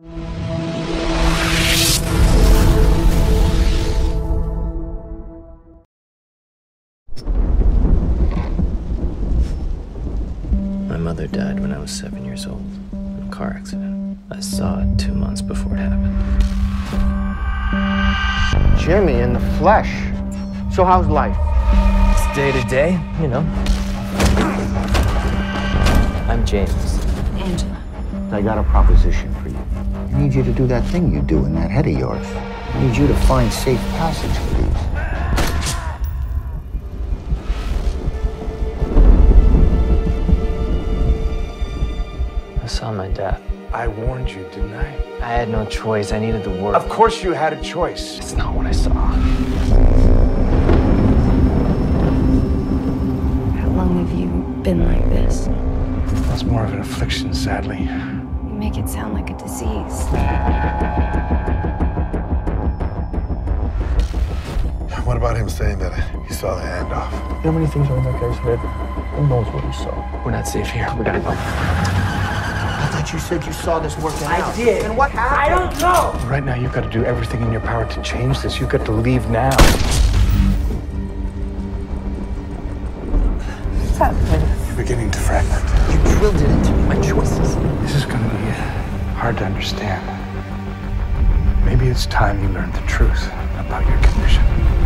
My mother died when I was seven years old in a car accident. I saw it two months before it happened. Jimmy in the flesh. So how's life? It's day to day, you know. I'm James. Angela. I got a proposition for you. I need you to do that thing you do in that head of yours. I need you to find safe passage for these. I saw my death. I warned you, didn't I? I had no choice. I needed the work. Of course you had a choice. It's not what I saw. How long have you been like this? It's more of an affliction, sadly. You make it sound like a disease. What about him saying that he saw the handoff? How many things are in that guy's head? Who knows what he saw? We're not safe here. We gotta go. I thought you said you saw this working out. I did. And what happened? I don't know. Right now, you've got to do everything in your power to change this. You've got to leave now. Beginning to fragment. You drilled it into me. My choices. This is going to be uh, hard to understand. Maybe it's time you learned the truth about your condition.